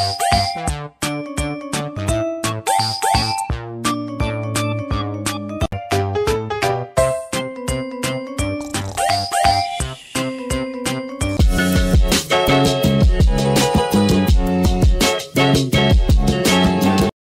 Yeah.